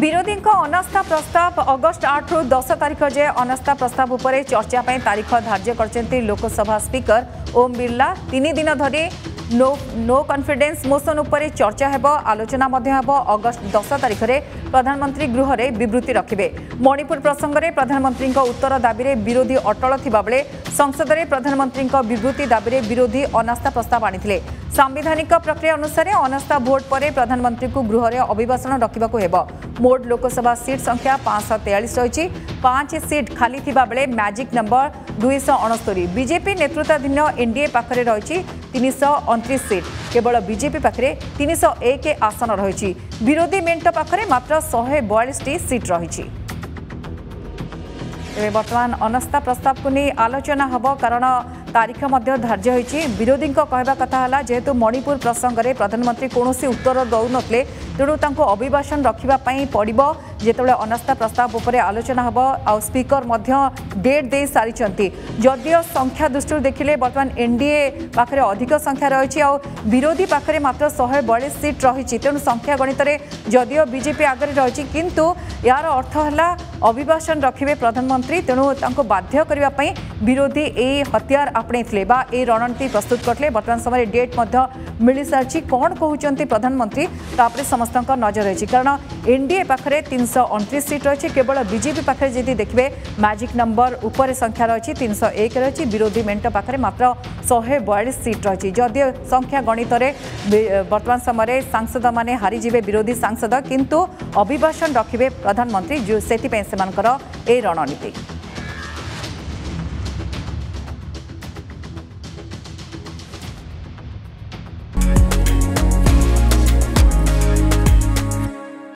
ବିରୋଧୀଙ୍କ ଅନାସ୍ଥା ପ୍ରସ୍ତାବ ଅଗଷ୍ଟ ଆଠରୁ ଦଶ ତାରିଖ ଯାଏଁ ଅନାସ୍ଥା ପ୍ରସ୍ତାବ ଉପରେ ଚର୍ଚ୍ଚା ପାଇଁ ତାରିଖ ଧାର୍ଯ୍ୟ କରିଛନ୍ତି ଲୋକସଭା ସ୍ପିକର ଓମ୍ ବିର୍ଲା ତିନି ଦିନ ଧରି नो नो कन्फिडेन्स मोसन उपर चर्चा हे आलोचना अगस्ट दस तारिख प्रधानमन्त्री गृहले विवृत्ति रहे मणिपुर प्रसङ्गले प्रधानमन्त्रीको उत्तर दाबी विरोधी अटल थाबे संसदले प्रधानमन्त्रीको विवृत्ति दाबी विरोधी अनास्था प्रस्ताव आनिले ସାମ୍ବିଧାନିକ ପ୍ରକ୍ରିୟା ଅନୁସାରେ ଅନାସ୍ଥା ଭୋଟ୍ ପରେ ପ୍ରଧାନମନ୍ତ୍ରୀଙ୍କୁ ଗୃହରେ ଅଭିଭାଷଣ ରଖିବାକୁ ହେବ મોડ લોકસભા સીટ સંખ્યા પાંચશહ તેયાળીસ રહી પાંચ સીટ ખાલી થવા બેલે ମ୍ୟାଜିକ୍ ନମ୍ବର ଦୁଇଶହ ଅଣସ୍ତରୀ ବିଜେପି ନେତୃତ୍ୱାଧୀନ ଏନ୍ଡିଏ ପାଖରେ ରହିଛି ତିନିଶହ ଅଣତିରିଶ ସିଟ୍ କେବଳ ବିଜେପି ପାଖରେ ତିନିଶହ ଏକ ଆସନ ରହିଛି ବିରୋଧୀ ମେଣ୍ଟ ପାଖରେ ମାତ୍ର ଶହେ ବୟାଳିଶଟି ସିଟ୍ ରହିଛି ତେବେ ବର୍ତ୍ତମାନ ଅନାସ୍ଥା ପ୍ରସ୍ତାବକୁ ନେଇ ଆଲୋଚନା ହେବ କାରଣ ତାରିଖ ମଧ୍ୟ ଧାର୍ଯ୍ୟ ହୋଇଛି ବିରୋଧୀଙ୍କ କହିବା କଥା ହେଲା ଯେହେତୁ ମଣିପୁର ପ୍ରସଙ୍ଗରେ ପ୍ରଧାନମନ୍ତ୍ରୀ କୌଣସି ଉତ୍ତର ଦେଉନଥିଲେ ତେଣୁ ତାଙ୍କୁ ଅଭିଭାଷଣ ରଖିବା ପାଇଁ ପଡ଼ିବ जिते अनास्था प्रस्ताव उपर आलोचना हम आपीकर डेट दे सारी जदिव संख्या दृष्टि देखिले वर्तमान एनडीए पाखे अधिक संख्या रही विरोधी पाखे मात्र शहे बयालीस सीट रही तेणु संख्या गणित जदिव बीजेपी आगे रही कि यार अर्थ है अभिभाषण रखे प्रधानमंत्री तेणु तक बाध्य विरोधी यही हथियार आपणे रणनीति प्रस्तुत करते बर्तमान समय डेट मिल सारी कौन कहते प्रधानमंत्री तापर समस्त नजर रही कारण এনডিএ পাখে তিনশো অনত্রিশ সিট রয়েছে কেবল বিজেপি পাখে যদি দেখবে ম্যাজিক নম্বর উপরে সংখ্যা রয়েছে তিনশো এক রয়েছে বিরোধী মেন্ট পাখে মাত্র শহে বয়াশ সিট রয়েছে যদিও সংখ্যা গণিতরে বর্তমান সময়ে সাংসদ মানে হারিযে বিরোধী সাংসদ কিন্তু অভিভাষণ রাখবে প্রধানমন্ত্রী সেপা সে এই রণনীতি